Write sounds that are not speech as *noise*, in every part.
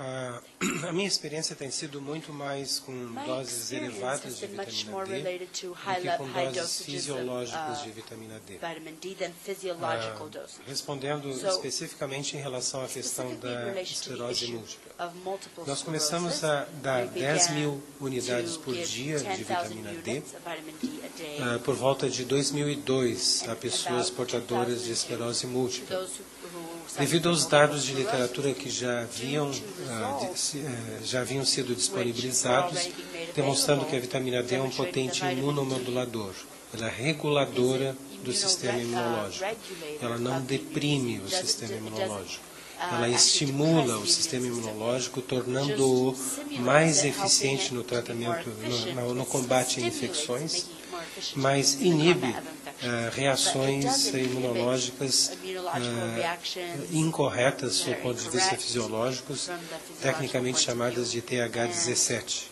A, *clears throat* a minha experiência tem sido muito mais com My doses elevadas de much vitamina D do que com doses of fisiológicas uh, de vitamina D. doses. respondendo So, especificamente em relação à questão da esclerose múltipla. Nós começamos a dar we 10 began mil unidades por dia de 10,000 vitamina D ah, por volta de 2002 a pessoas portadoras de 2002 esclerose múltipla. Devido aos dados de literatura que já haviam, ah, eh, já haviam sido disponibilizados, demonstrando que a vitamina D é um potente imunomodulador. Ela é reguladora do sistema imunológico. Ela não deprime o sistema imunológico. Ela estimula o sistema imunológico, tornando-o mais eficiente no tratamento, no, no- combate a infecções, mas inibe ah, reações imunológicas ah, incorretas do ponto de vista fisiológico, tecnicamente chamadas de TH17.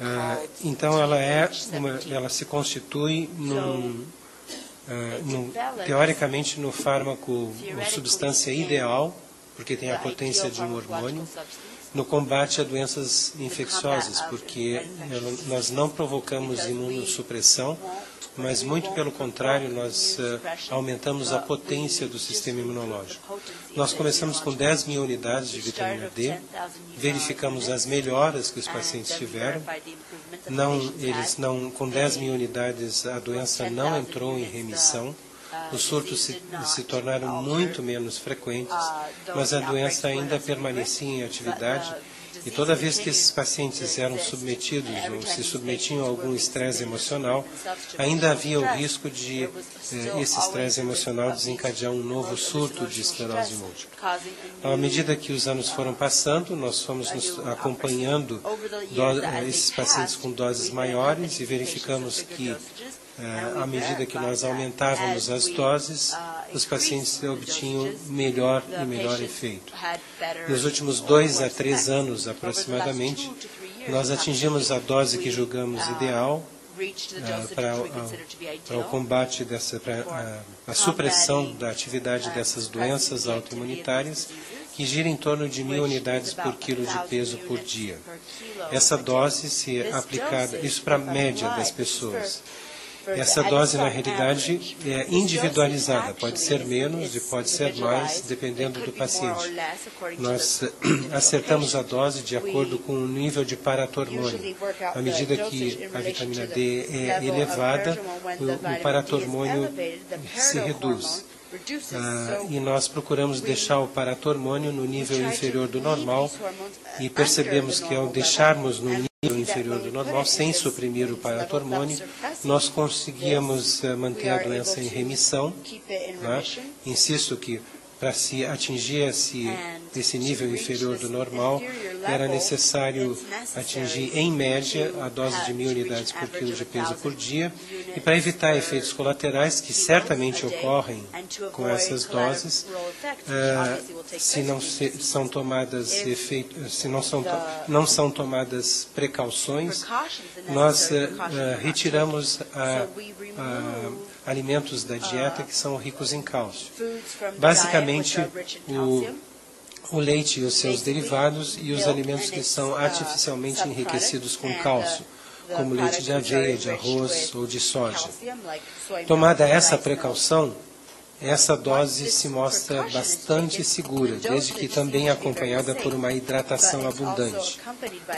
Ah, então ela é uma, ela se constitui num, ah, num- teoricamente no fármaco, uma substância ideal, porque tem a potência de um hormônio, no combate a doenças infecciosas, porque nós não provocamos imunossupressão, mas muito pelo contrário, nós ah, aumentamos a potência do sistema imunológico. Nós começamos com 10 mil unidades de vitamina D, verificamos as melhoras que os pacientes tiveram. Não, eles não, com 10 mil unidades, a doença não entrou em remissão. Os surtos se, se tornaram muito menos frequentes, mas a doença ainda permanecia em atividade. E toda vez que esses pacientes eram submetidos ou se submetiam a algum estresse emocional, ainda havia o risco de eh, esse estresse emocional desencadear um novo surto de esclerose múltipla. À medida que os anos foram passando, nós fomos acompanhando do- eh, esses pacientes com doses maiores e verificamos que, à medida que nós aumentávamos as doses, os pacientes obtinham melhor e melhor efeito. Nos últimos dois a três anos, aproximadamente, nós atingimos a dose que julgamos ideal ah, para, para o combate dessa, a supressão da atividade dessas doenças autoimunitárias, que gira em torno de mil unidades por quilo de peso por dia. Essa dose, se aplicada, isso para a média das pessoas. Essa dose, na realidade, é individualizada, pode ser menos e pode ser mais, dependendo do paciente. Nós *clears throat* acertamos a dose de acordo com o nível de paratormônio. À medida que a vitamina D é elevada, o, o paratormônio se reduz. Ah, e nós procuramos deixar o paratormônio no nível inferior do normal e percebemos que ao deixarmos no nível inferior do normal, sem suprimir o paratormônio, nós conseguíamos ah, manter a doença em remissão. né? Insisto que para se atingir esse, esse nível inferior do normal, era necessário atingir, em média, a dose de mil unidades por quilo de peso por dia. E para evitar efeitos colaterais, que certamente ocorrem com essas doses, ah, se não são tomadas efeito, se não são, não são tomadas precauções, nós ah, ah, retiramos ah, ah, alimentos da dieta que são ricos em cálcio. Basicamente, o, o leite e os seus derivados e os alimentos que são artificialmente enriquecidos com cálcio, como leite de aveia, de arroz ou de soja. Tomada essa precaução, essa dose se mostra bastante segura, desde que também acompanhada por uma hidratação abundante.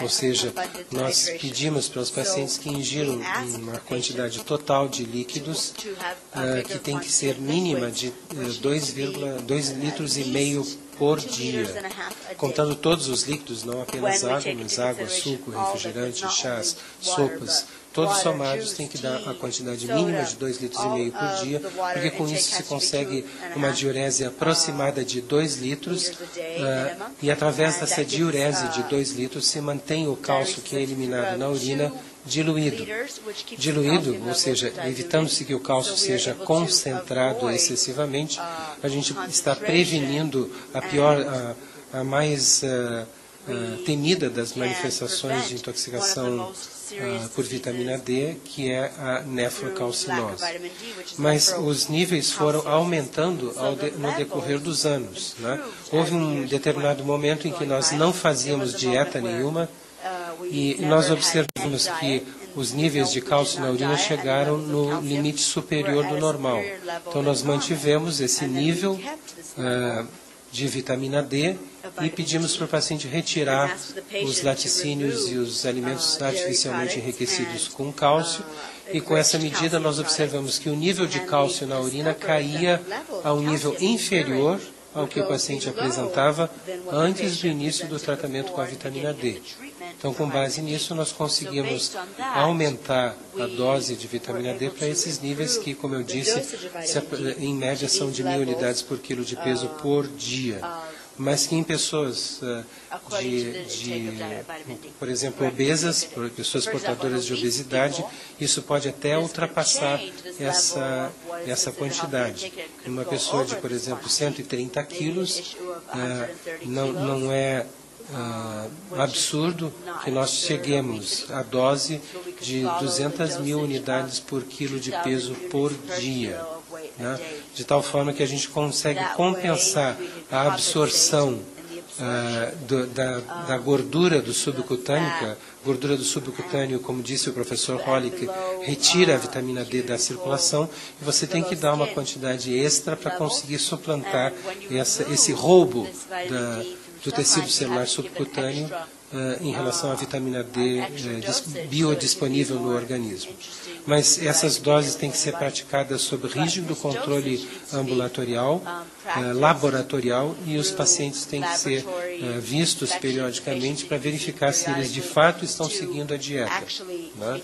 Ou seja, nós pedimos para os pacientes que ingiram uma quantidade total de líquidos ah, que tem que ser mínima de eh, 2,2 litros e meio por dia, contando todos os líquidos, não apenas água, mas água, suco, refrigerante, chás, sopas, todos somados têm que dar a quantidade mínima de 2 litros e meio por dia, porque com isso se consegue uma diurese aproximada de 2 litros ah, e através dessa diurese de 2 litros se mantém o cálcio que é eliminado na urina diluído. Diluído, ou seja, evitando-se que o cálcio seja concentrado excessivamente, a gente está prevenindo a pior, a, a mais ah, ah, temida das manifestações de intoxicação ah, por vitamina D, que é a nefrocalcinose. Mas os níveis foram aumentando ao de, no decorrer dos anos. Né? Houve um determinado momento em que nós não fazíamos dieta nenhuma e nós observamos que os níveis de cálcio na urina chegaram no limite superior do normal. Então, nós mantivemos esse nível uh, de vitamina D e pedimos para o paciente retirar os laticínios e os alimentos artificialmente enriquecidos com cálcio. E com essa medida, nós observamos que o nível de cálcio na urina caía a um nível inferior ao que o paciente apresentava antes do início do tratamento com a vitamina D. Então, com base nisso, nós conseguimos aumentar a dose de vitamina D para esses níveis que, como eu disse, em média são de mil unidades por quilo de peso por dia mas que em pessoas uh, de, de, por exemplo, obesas, por pessoas portadoras de obesidade, isso pode até ultrapassar essa, essa quantidade. Uma pessoa de, por exemplo, 130 quilos, uh, não, não é uh, absurdo que nós cheguemos à dose de 200 mil unidades por quilo de peso por dia. Né? De tal forma que a gente consegue compensar a absorção uh, do, da, da, gordura do subcutâneo, que a gordura do subcutâneo, como disse o professor Hollick, retira a vitamina D da circulação e você tem que dar uma quantidade extra para conseguir suplantar essa, esse roubo da, do tecido celular subcutâneo em relação à vitamina D uh, biodisponível no organismo. Mas essas doses têm que ser praticadas sob rígido controle ambulatorial, uh, laboratorial, e os pacientes têm que ser vistos periodicamente para verificar se eles de fato estão seguindo a dieta. Né?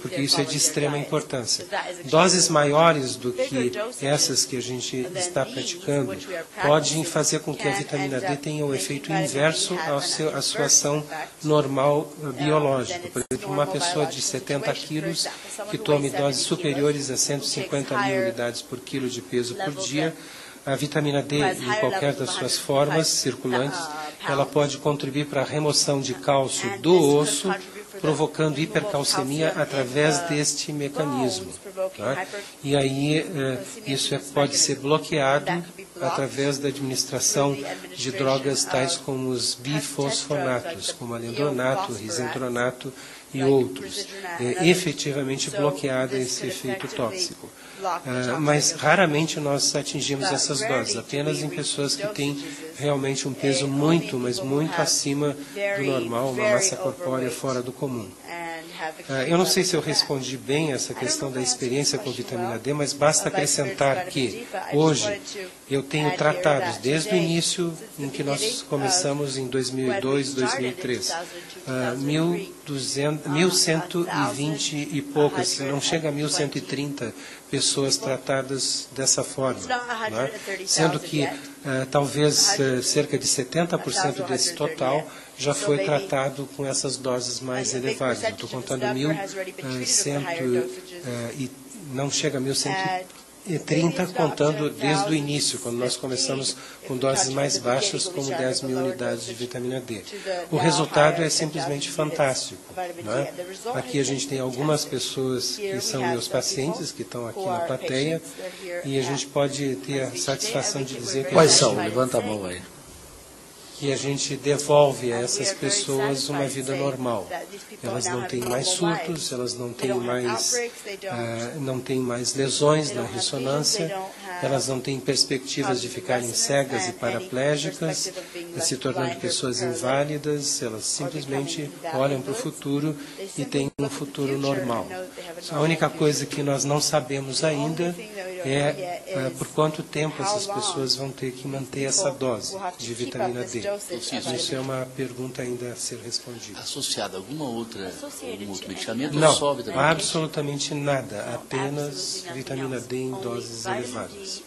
porque isso é de extrema importância. Doses maiores do que essas que a gente está praticando podem fazer com que a vitamina D tenha o efeito inverso à sua ação normal eh, biológica. Exemplo, uma pessoa de 70 quilos que tome doses superiores a 150 mil unidades por quilo de peso por dia, a vitamina D, em qualquer das suas formas circulantes, ela pode contribuir para a remoção de cálcio do osso, provocando hipercalcemia através deste mecanismo. Tá? E aí eh, isso é, pode ser bloqueado através da administração de drogas tais como os bifosfonatos, como alendronato, risendronato e outros. É efetivamente bloqueada esse efeito tóxico. Uh, mas raramente nós atingimos essas doses, apenas em pessoas que têm realmente um peso muito, mas muito acima do normal, uma massa corpórea fora do comum. Uh, eu não sei se eu respondi bem essa questão da experiência com vitamina D, mas basta acrescentar que hoje eu tenho tratados desde o início em que nós começamos em 2002, 2003, uh, 1.120 e poucas, não chega a 1.130 pessoas tratadas dessa forma, né? sendo que uh, talvez uh, cerca de 70% desse total já foi tratado com essas doses mais elevadas. Estou contando 1.100 uh, e não chega a 1.130 e 30 contando desde o início, quando nós começamos com doses mais baixas, como 10 mil unidades de vitamina D. O resultado é simplesmente fantástico. Né? Aqui a gente tem algumas pessoas que são meus pacientes, que estão aqui na plateia, e a gente pode ter a satisfação de dizer que... Quais são? Levanta a mão aí que a gente devolve a essas pessoas uma vida normal. Elas não têm mais surtos, elas não têm mais, uh, não têm mais lesões na ressonância, elas não têm perspectivas de ficarem cegas e paraplégicas, se tornando pessoas inválidas, elas simplesmente olham para o futuro e têm um futuro normal. A única coisa que nós não sabemos ainda é uh, por quanto tempo essas pessoas vão ter que manter essa dose de vitamina D. Isso é uma pergunta ainda a ser respondida. Associada a alguma outra, algum outro medicamento? Não, só vitamina absolutamente nada. Apenas vitamina D em doses elevadas.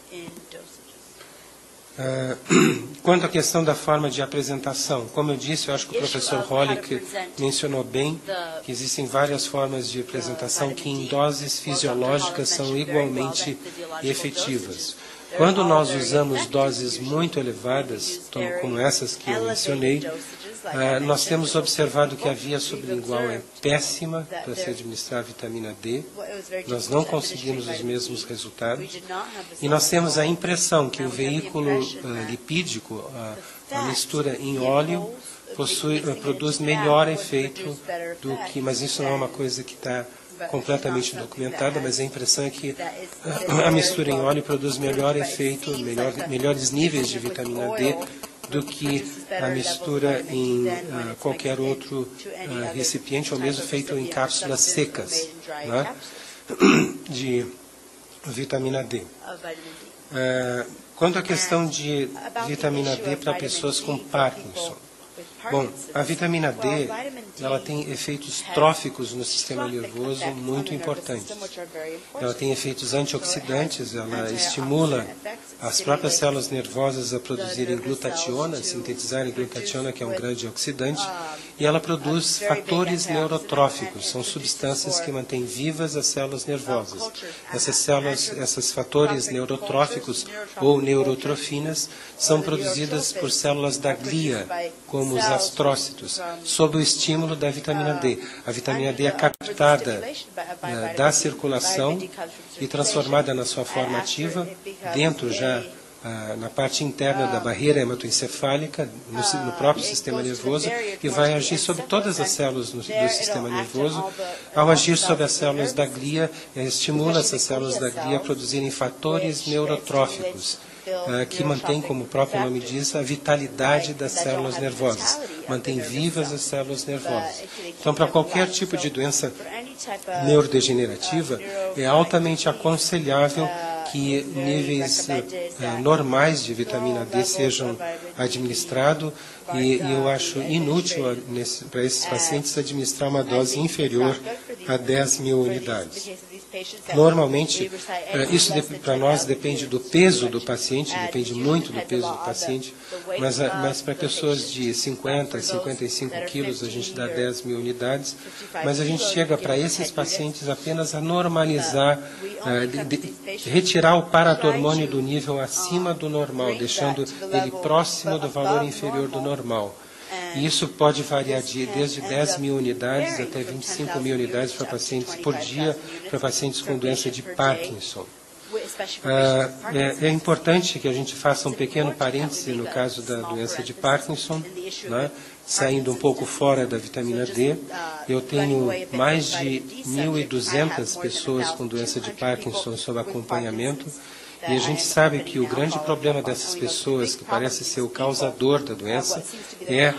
Uh, *clears throat* quanto à questão da forma de apresentação, como eu disse, eu acho que o professor Hollick mencionou bem que existem várias formas de apresentação que em doses fisiológicas são igualmente efetivas. Quando nós usamos doses muito elevadas, como essas que eu mencionei, Ah, nós temos observado que a via sublingual é péssima para se administrar a vitamina D. Nós não conseguimos os mesmos resultados. E nós temos a impressão que o veículo ah, lipídico, a, a mistura em óleo, possui, ah, produz melhor efeito do que, mas isso não é uma coisa que está completamente documentada, mas a impressão é que *laughs* a mistura em óleo produz melhor efeito, melhor, melhores níveis de vitamina D do que a mistura em uh, qualquer outro uh, recipiente, ou mesmo feito em cápsulas secas né, *coughs* de vitamina D. Uh, quanto à questão de vitamina D para pessoas com Parkinson, Bom, a vitamina D, ela tem efeitos tróficos no sistema nervoso muito importantes. Ela tem efeitos antioxidantes, ela estimula as próprias células nervosas a produzirem glutationa, sintetizarem glutationa, que é um grande oxidante, e ela produz fatores neurotróficos, são substâncias que mantêm vivas as células nervosas. Essas células, esses fatores neurotróficos ou neurotrofinas são produzidas por células da glia, como os astrócitos, sob o estímulo da vitamina D. A vitamina D é captada uh, da circulação e transformada na sua forma ativa, dentro já uh, na parte interna da barreira hematoencefálica, no, no, próprio sistema nervoso, e vai agir sobre todas as células do sistema nervoso. Ao agir sobre as células da glia, estimula essas células da glia a produzirem fatores neurotróficos que mantém, como o próprio nome diz, a vitalidade das células nervosas, mantém vivas as células nervosas. Então, para qualquer tipo de doença neurodegenerativa, é altamente aconselhável que níveis uh, normais de vitamina D sejam administrados e, e eu acho inútil para esses pacientes administrar uma dose inferior a 10 mil unidades. Normalmente, eh, isso para nós depende do peso do paciente, depende muito do peso do paciente, mas, eh, mas para pessoas de 50 a 55 quilos a gente dá 10 mil unidades, mas a gente chega para esses pacientes apenas a normalizar, uh, de, de, retirar o paratormônio do nível acima do normal, deixando ele próximo do valor inferior do normal. E isso pode variar de, desde 10 mil unidades até 25 mil unidades para pacientes por dia para pacientes com doença de Parkinson. Ah, é, é, importante que a gente faça um pequeno parêntese no caso da doença de Parkinson, né, saindo um pouco fora da vitamina D. Eu tenho mais de 1.200 pessoas com doença de Parkinson sob acompanhamento e a gente sabe que o grande problema dessas pessoas, que parece ser o causador da doença, é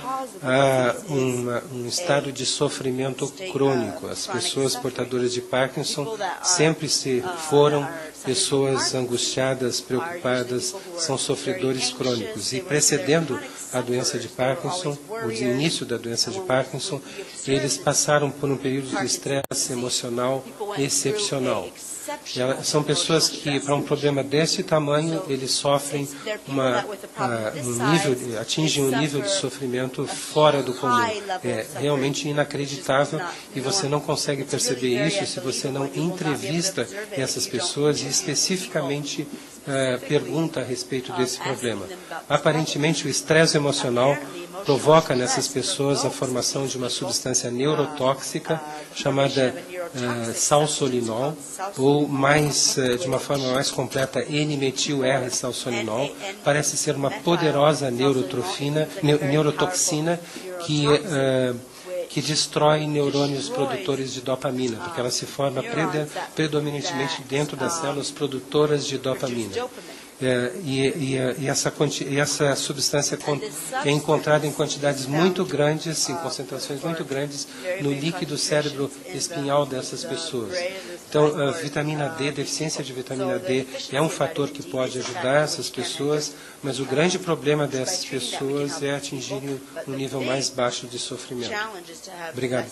um estado de sofrimento crônico. As pessoas portadoras de Parkinson sempre se foram pessoas angustiadas, preocupadas, são sofredores crônicos. E precedendo a doença de Parkinson, o início da doença de Parkinson, eles passaram por um período de estresse emocional excepcional são pessoas que, para um problema desse tamanho, eles sofrem uma, uma, um nível, atingem um nível de sofrimento fora do comum. É realmente inacreditável e você não consegue perceber isso se você não entrevista essas pessoas e especificamente uh, pergunta a respeito desse problema. Aparentemente, o estresse emocional provoca nessas pessoas a formação de uma substância neurotóxica chamada uh, salsolinol, ou mais, uh, de uma forma mais completa, N-metil-R-salsolinol. Parece ser uma poderosa neurotrofina, ne neurotoxina que que destrói neurônios produtores de dopamina, porque ela se forma predominantemente dentro das células produtoras de dopamina. É, e, e, e, essa, e, essa, substância é encontrada em quantidades muito grandes, em concentrações muito grandes, no líquido cérebro espinhal dessas pessoas. Então, a vitamina D, deficiência de vitamina D, é um fator que pode ajudar essas pessoas, mas o grande problema dessas pessoas é atingirem um nível mais baixo de sofrimento. Obrigado.